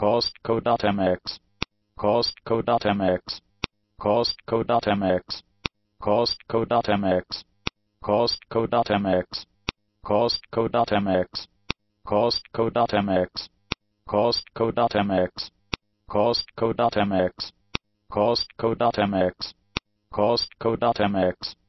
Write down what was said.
Costco.mx, Costco.mx, Costco.mx, Costco.mx, Costco.mx, Costco.mx, Costco.mx, Costco.mx, Costco.mx, Costco.mx, Costco.mx,